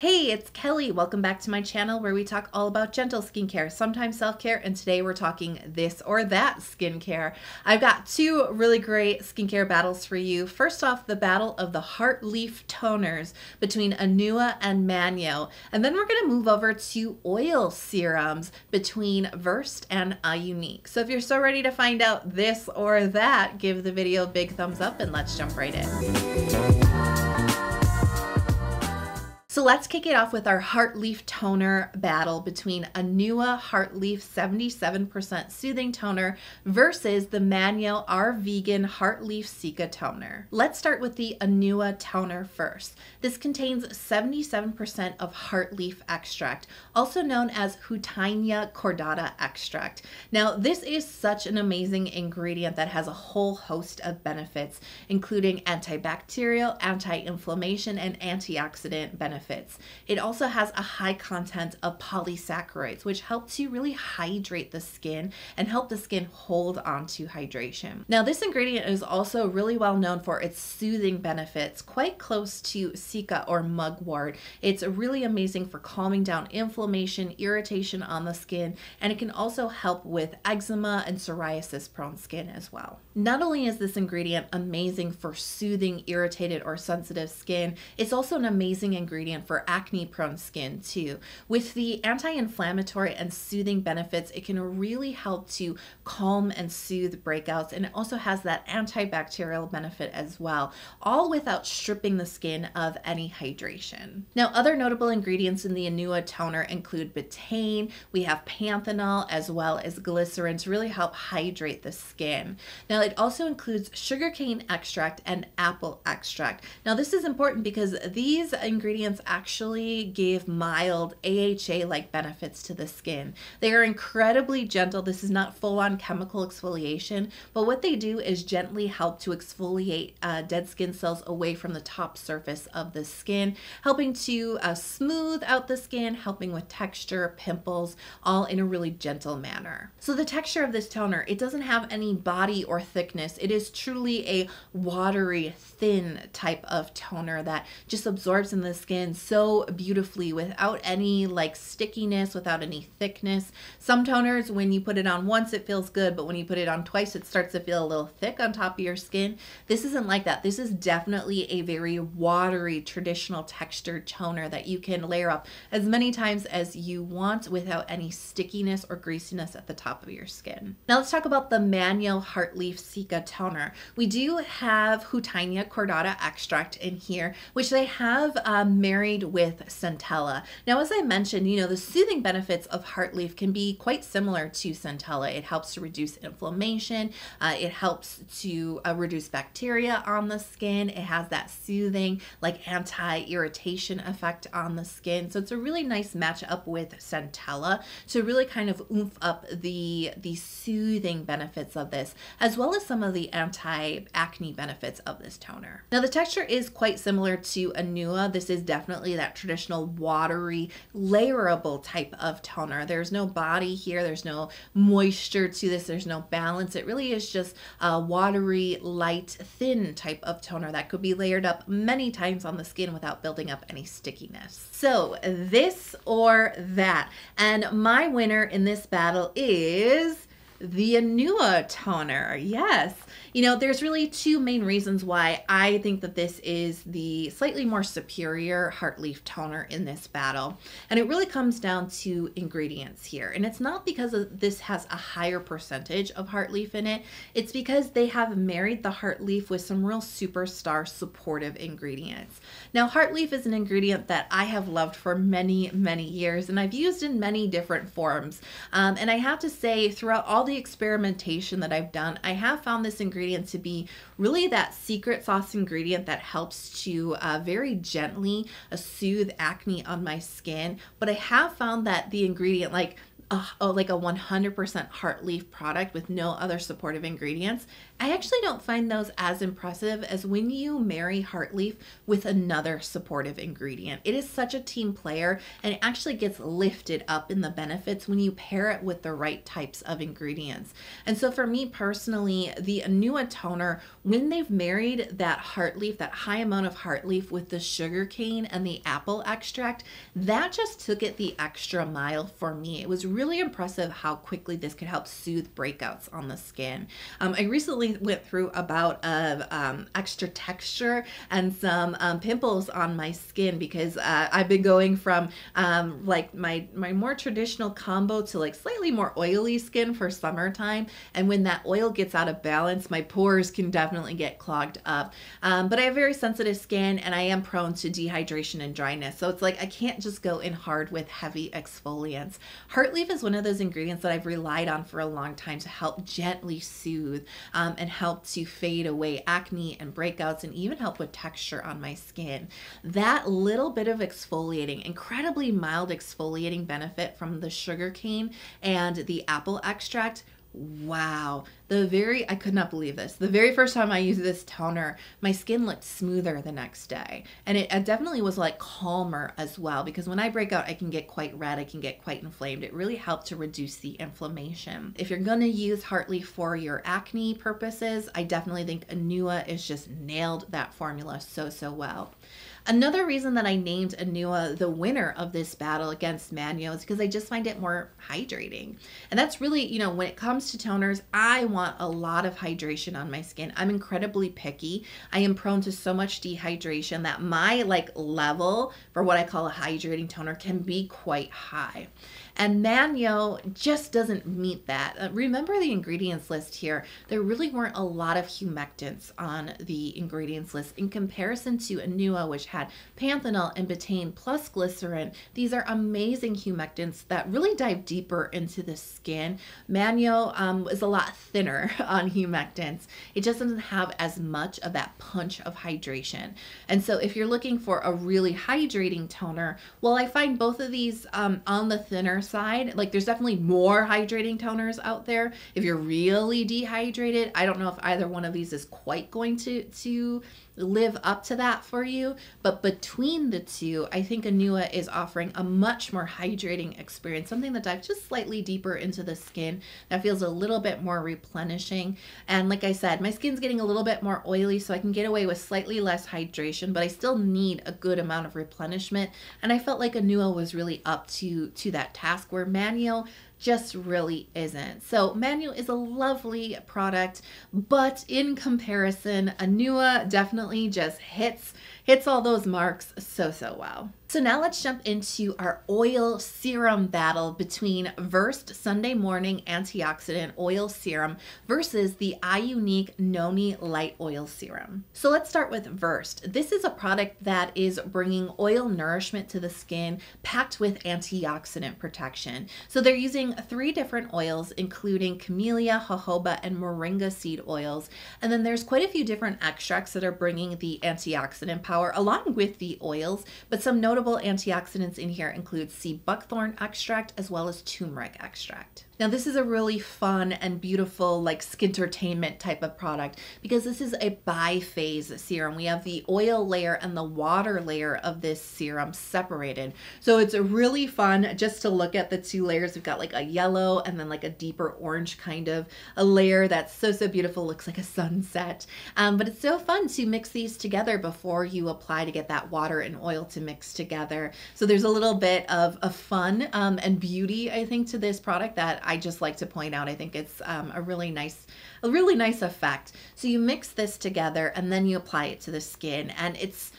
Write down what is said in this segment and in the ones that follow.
Hey, it's Kelly. Welcome back to my channel where we talk all about gentle skincare, sometimes self care, and today we're talking this or that skincare. I've got two really great skincare battles for you. First off, the battle of the Heart Leaf toners between Anua and Manyo. And then we're going to move over to oil serums between Versed and Iunik. So if you're so ready to find out this or that, give the video a big thumbs up and let's jump right in. So let's kick it off with our Heart Leaf Toner battle between Anua Heart Leaf 77% Soothing Toner versus the Manyo Our Vegan Heart Leaf Cica Toner. Let's start with the Anua Toner first. This contains 77% of heart leaf extract, also known as Houttuynia cordata extract. Now, this is such an amazing ingredient that has a whole host of benefits, including antibacterial, anti-inflammation, and antioxidant benefits benefits. It also has a high content of polysaccharides, which help to really hydrate the skin and help the skin hold on to hydration. Now, this ingredient is also really well known for its soothing benefits, quite close to Cica or mugwort. It's really amazing for calming down inflammation, irritation on the skin, and it can also help with eczema and psoriasis prone skin as well. Not only is this ingredient amazing for soothing irritated or sensitive skin, it's also an amazing ingredient for acne prone skin too. With the anti inflammatory and soothing benefits, it can really help to calm and soothe breakouts, and it also has that antibacterial benefit as well, all without stripping the skin of any hydration. Now, other notable ingredients in the Anua toner include betaine, we have panthenol, as well as glycerin to really help hydrate the skin. Now, it also includes sugarcane extract and apple extract. Now, this is important because these ingredients actually give mild AHA like benefits to the skin. They are incredibly gentle. This is not full on chemical exfoliation, but what they do is gently help to exfoliate uh, dead skin cells away from the top surface of the skin, helping to uh, smooth out the skin, helping with texture, pimples, all in a really gentle manner. So the texture of this toner, it doesn't have any body or thickness. It is truly a watery, thin type of toner that just absorbs in the skin so beautifully without any like stickiness, without any thickness. Some toners, when you put it on once, it feels good, but when you put it on twice, it starts to feel a little thick on top of your skin. This isn't like that. This is definitely a very watery, traditional textured toner that you can layer up as many times as you want without any stickiness or greasiness at the top of your skin. Now let's talk about the Manyo Heartleaf Cica toner. We do have Houttuynia cordata extract in here, which they have married married with centella. Now, as I mentioned, you know, the soothing benefits of heartleaf can be quite similar to centella. It helps to reduce inflammation, uh, it helps to uh, reduce bacteria on the skin, it has that soothing, like anti irritation effect on the skin. So, it's a really nice match up with centella to really kind of oomph up the, the soothing benefits of this, as well as some of the anti acne benefits of this toner. Now, the texture is quite similar to Anua. This is definitely definitely that traditional watery, layerable type of toner. There's no body here, there's no moisture to this, there's no balance. It really is just a watery, light, thin type of toner that could be layered up many times on the skin without building up any stickiness. So, this or that. And my winner in this battle is the Anua toner. Yes. You know, there's really two main reasons why I think that this is the slightly more superior Heartleaf toner in this battle. And it really comes down to ingredients here. And it's not because this has a higher percentage of Heartleaf in it, it's because they have married the Heartleaf with some real superstar supportive ingredients. Now, Heartleaf is an ingredient that I have loved for many, many years, and I've used in many different forms. Um, and I have to say, throughout all the experimentation that I've done, I have found this ingredient ingredient to be really that secret sauce ingredient that helps to uh, very gently uh, soothe acne on my skin. But I have found that the ingredient, like a, oh, like a 100% heart leaf product with no other supportive ingredients I actually don't find those as impressive as when you marry Heartleaf with another supportive ingredient. It is such a team player and it actually gets lifted up in the benefits when you pair it with the right types of ingredients. And so for me personally, the Anua toner, when they've married that Heartleaf, that high amount of Heartleaf with the sugar cane and the apple extract, that just took it the extra mile for me. It was really impressive how quickly this could help soothe breakouts on the skin. Um, I recently went through a bout of um, extra texture and some um, pimples on my skin because uh, I've been going from um, like my my more traditional combo to like slightly more oily skin for summertime. And when that oil gets out of balance, my pores can definitely get clogged up. Um, but I have very sensitive skin and I am prone to dehydration and dryness. So it's like I can't just go in hard with heavy exfoliants. Heartleaf is one of those ingredients that I've relied on for a long time to help gently soothe um, and help to fade away acne and breakouts and even help with texture on my skin. That little bit of exfoliating, incredibly mild exfoliating benefit from the sugar cane and the apple extract wow. The very i could not believe this. The very first time i used this toner my skin looked smoother the next day. And it, it, definitely was like calmer as well because when i break out i can get quite red i can get quite inflamed. It really helped to reduce the inflammation. If you're going to use heartleaf for your acne purposes i definitely think anua is just nailed that formula so so well Another reason that I named Anua the winner of this battle against Manyo is because I just find it more hydrating. And that's really, you know, when it comes to toners, I want a lot of hydration on my skin. I'm incredibly picky. I am prone to so much dehydration that my like level for what I call a hydrating toner can be quite high. And Manyo just doesn't meet that. Uh, remember the ingredients list here. There really weren't a lot of humectants on the ingredients list in comparison to Anua, which had panthenol and betaine plus glycerin. These are amazing humectants that really dive deeper into the skin. Manyo um, is a lot thinner on humectants. It just doesn't have as much of that punch of hydration. And so if you're looking for a really hydrating toner, well, I find both of these um, on the thinner side. Like there's definitely more hydrating toners out there. If you're really dehydrated, I don't know if either one of these is quite going to to live up to that for you. But between the two, I think Anua is offering a much more hydrating experience, something that dives just slightly deeper into the skin that feels a little bit more replenishing. And like I said, my skin's getting a little bit more oily, so I can get away with slightly less hydration, but I still need a good amount of replenishment. And I felt like Anua was really up to to that task where Manyo just really isn't. So Manyo is a lovely product, but in comparison, Anua definitely just hits hits all those marks so so well. So now let's jump into our oil serum battle between Versed Sunday Morning Antioxidant Oil Serum versus the Iunik Noni Light Oil Serum. So let's start with Versed. This is a product that is bringing oil nourishment to the skin packed with antioxidant protection. So they're using three different oils, including camellia, jojoba, and moringa seed oils. And then there's quite a few different extracts that are bringing the antioxidant power along with the oils, but some notable notable antioxidants in here include sea buckthorn extract as well as turmeric extract. Now this is a really fun and beautiful like skintertainment type of product because this is a biphase serum. We have the oil layer and the water layer of this serum separated. So it's really fun just to look at the two layers. We've got like a yellow and then like a deeper orange kind of a layer that's so, so beautiful. Looks like a sunset. Um, but it's so fun to mix these together before you apply to get that water and oil to mix together. So there's a little bit of, of fun um, and beauty, I think, to this product that I just like to point out. I think it's um, a really nice, a really nice effect. So you mix this together and then you apply it to the skin and it's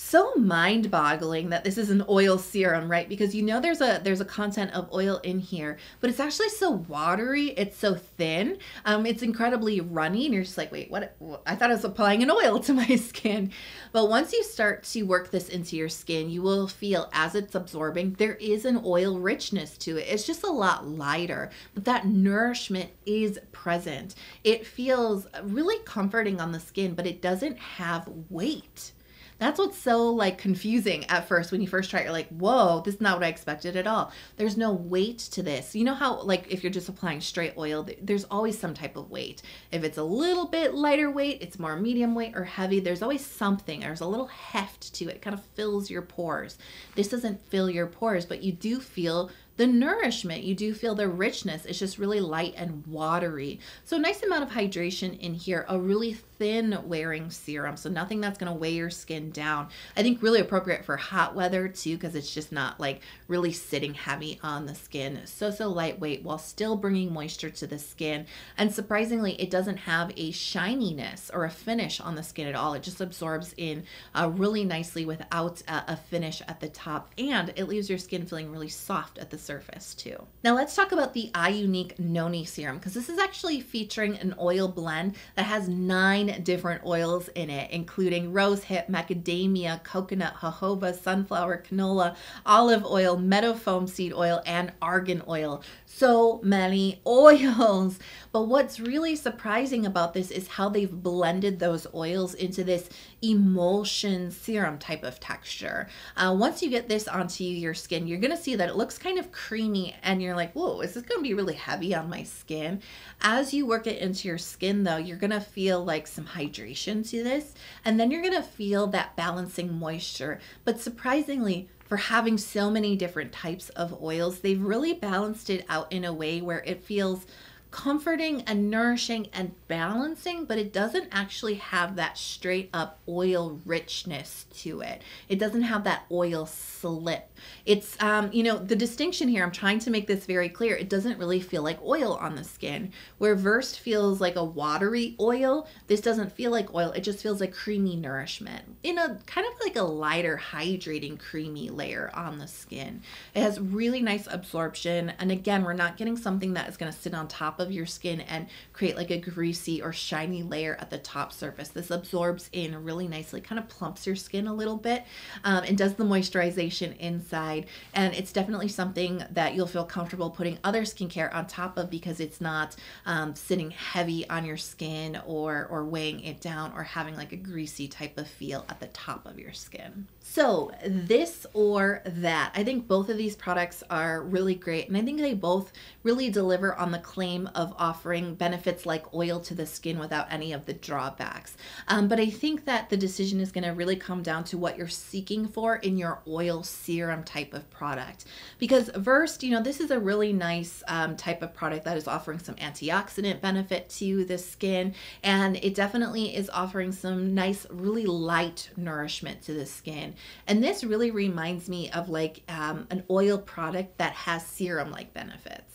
so mind-boggling that this is an oil serum right? Because you know there's a there's a content of oil in here but it's actually so watery it's so thin. Um it's incredibly runny and you're just like wait what i thought i was applying an oil to my skin. But once you start to work this into your skin you will feel as it's absorbing there is an oil richness to it. It's just a lot lighter but that nourishment is present. It feels really comforting on the skin but it doesn't have weight That's what's so like confusing at first when you first try it. You're like, whoa, this is not what I expected at all. There's no weight to this. You know how like if you're just applying straight oil, there's always some type of weight. If it's a little bit lighter weight, it's more medium weight or heavy. There's always something. There's a little heft to it. It kind of fills your pores. This doesn't fill your pores, but you do feel the nourishment. You do feel the richness. It's just really light and watery. So nice amount of hydration in here. A really thin wearing serum. So nothing that's going to weigh your skin down. I think really appropriate for hot weather too because it's just not like really sitting heavy on the skin. So so lightweight while still bringing moisture to the skin. And surprisingly, it doesn't have a shininess or a finish on the skin at all. It just absorbs in uh, really nicely without a, a finish at the top and it leaves your skin feeling really soft at the surface too. Now let's talk about the Iunik Noni Serum because this is actually featuring an oil blend that has nine different oils in it, including rosehip, macadamia, coconut, jojoba, sunflower, canola, olive oil, meadow foam seed oil, and argan oil. So many oils. But what's really surprising about this is how they've blended those oils into this emulsion serum type of texture. Uh, once you get this onto your skin, you're going to see that it looks kind of creamy and you're like, whoa, is this going to be really heavy on my skin? As you work it into your skin though, you're going to feel like some hydration to this and then you're going to feel that balancing moisture. But surprisingly, for having so many different types of oils, they've really balanced it out in a way where it feels comforting and nourishing and balancing, but it doesn't actually have that straight up oil richness to it. It doesn't have that oil slip. It's, um, you know, the distinction here, I'm trying to make this very clear. It doesn't really feel like oil on the skin. Where Versed feels like a watery oil, this doesn't feel like oil. It just feels like creamy nourishment in a kind of like a lighter, hydrating, creamy layer on the skin. It has really nice absorption. And again, we're not getting something that is going to sit on top of your skin and create like a greasy or shiny layer at the top surface. This absorbs in really nicely, kind of plumps your skin a little bit um, and does the moisturization inside. And it's definitely something that you'll feel comfortable putting other skincare on top of because it's not um, sitting heavy on your skin or, or weighing it down or having like a greasy type of feel at the top of your skin. So, this or that. I think both of these products are really great, and I think they both really deliver on the claim of offering benefits like oil to the skin without any of the drawbacks. Um, but I think that the decision is going to really come down to what you're seeking for in your oil serum type of product. Because, Versed, you know, this is a really nice um, type of product that is offering some antioxidant benefit to the skin, and it definitely is offering some nice, really light nourishment to the skin. And this really reminds me of like um, an oil product that has serum like benefits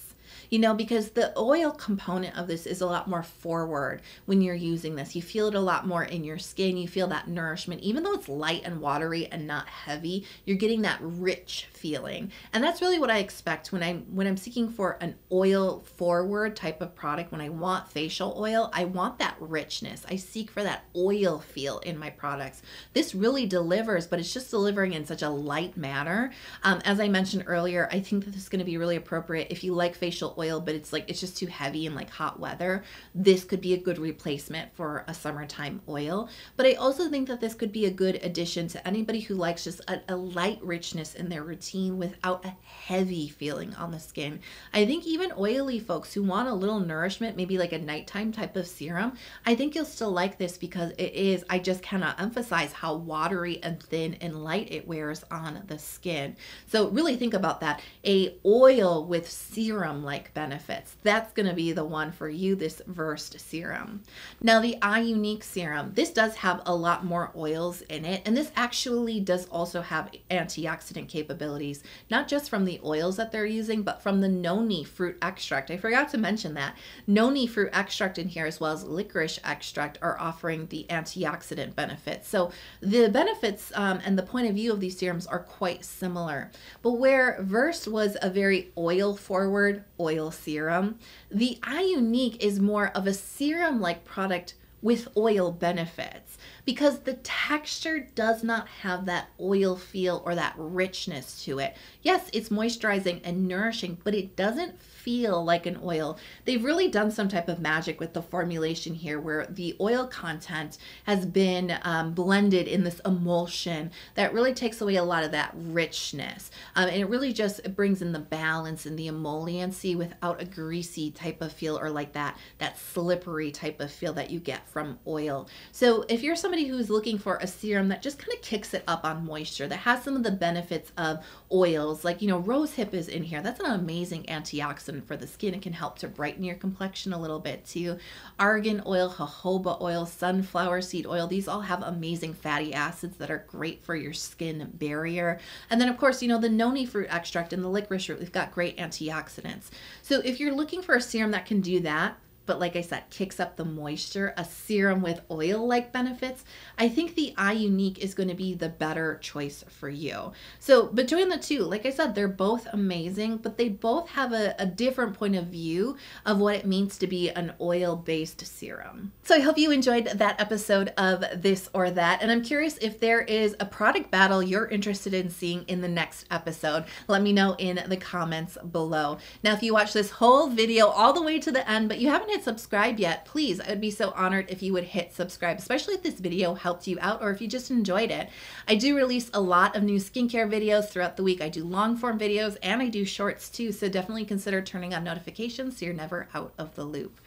you know, because the oil component of this is a lot more forward when you're using this. You feel it a lot more in your skin. You feel that nourishment, even though it's light and watery and not heavy, you're getting that rich feeling. And that's really what I expect when I'm when I'm seeking for an oil forward type of product. When I want facial oil, I want that richness. I seek for that oil feel in my products. This really delivers, but it's just delivering in such a light manner. Um, as I mentioned earlier, I think that this is going to be really appropriate if you like facial oil oil, but it's like it's just too heavy in like hot weather, this could be a good replacement for a summertime oil. But I also think that this could be a good addition to anybody who likes just a, a light richness in their routine without a heavy feeling on the skin. I think even oily folks who want a little nourishment, maybe like a nighttime type of serum, I think you'll still like this because it is, I just cannot emphasize how watery and thin and light it wears on the skin. So really think about that. A oil with serum like benefits. That's going to be the one for you, this Versed serum. Now, the Iunik serum, this does have a lot more oils in it, and this actually does also have antioxidant capabilities, not just from the oils that they're using, but from the noni fruit extract. I forgot to mention that. Noni fruit extract in here, as well as licorice extract, are offering the antioxidant benefits. So the benefits um, and the point of view of these serums are quite similar. But where Versed was a very oil forward, oil oil serum. The Iunik is more of a serum like product with oil benefits. Because the texture does not have that oil feel or that richness to it. Yes, it's moisturizing and nourishing, but it doesn't feel like an oil. They've really done some type of magic with the formulation here where the oil content has been um, blended in this emulsion that really takes away a lot of that richness. Um, and it really just brings in the balance and the emolliency without a greasy type of feel or like that, that slippery type of feel that you get from oil. So if you're somebody who's looking for a serum that just kind of kicks it up on moisture, that has some of the benefits of oils, like, you know, rose hip is in here. That's an amazing antioxidant for the skin. It can help to brighten your complexion a little bit too. Argan oil, jojoba oil, sunflower seed oil, these all have amazing fatty acids that are great for your skin barrier. And then, of course, you know, the noni fruit extract and the licorice root, we've got great antioxidants. So if you're looking for a serum that can do that, but like I said, kicks up the moisture, a serum with oil like benefits, I think the Iunik is going to be the better choice for you. So, between the two, like I said, they're both amazing, but they both have a, a different point of view of what it means to be an oil based serum. So, I hope you enjoyed that episode of This or That, and I'm curious if there is a product battle you're interested in seeing in the next episode. Let me know in the comments below. Now, if you watch this whole video all the way to the end, but you haven't hit subscribe yet, please, I would be so honored if you would hit subscribe, especially if this video helped you out or if you just enjoyed it. I do release a lot of new skincare videos throughout the week. I do long form videos and I do shorts too, so definitely consider turning on notifications so you're never out of the loop.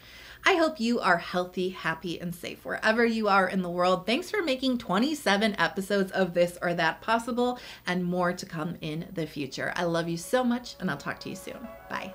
I hope you are healthy, happy, and safe wherever you are in the world. Thanks for making 27 episodes of this or that possible and more to come in the future. I love you so much, and I'll talk to you soon. Bye.